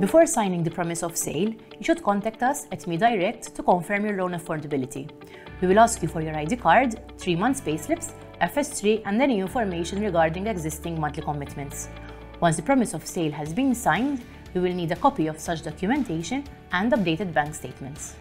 Before signing the promise of sale, you should contact us at MeDirect to confirm your loan affordability. We will ask you for your ID card, 3 months payslips, FS3 and any information regarding existing monthly commitments. Once the promise of sale has been signed, we will need a copy of such documentation and updated bank statements.